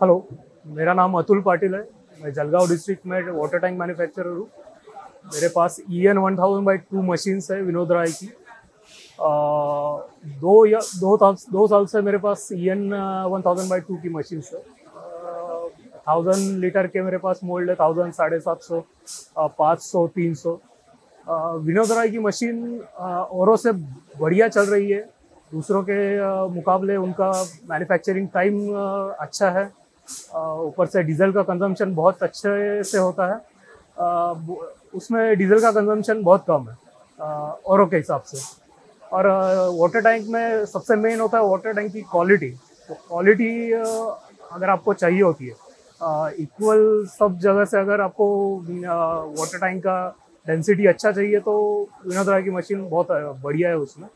Hello मेरा नाम अतुल पाटिल है। मैं जलगांव डिस्ट्रिक्ट में वाटर टैंक मैन्युफैक्चरर हूँ। मेरे पास E N one thousand by two machines है विनोद राय की। आ, दो या दो दो साल से मेरे पास E N one thousand by two की मशीन्स है। थाउज़ेंड लीटर के मेरे पास मोल्ड है थाउज़ेंड साढ़े सात सौ पाँच सौ तीन सौ। विनोद राय की मशीन औरों से बढ़िया चल रही है। दूसरों के मुकाबले उनका मैन्युफैक्चरिंग टाइम अच्छा है। ऊपर से डीजल का कंजम्पशन बहुत अच्छे से होता है। उसमें डीजल का कंजम्पशन बहुत कम है। औरों के हिसाब से। और वाटर टैंक में सबसे मेन होता है वाटर टैंक की क्वालिटी तो क्वालिटी अगर आपको चाहिए होती है इक्वल सब जगह से अगर आपको वाटर टैंक का डेंसिटी अच्छा चाहिए तो विनोद राय की मशीन बहुत बढ़िया है उसमें।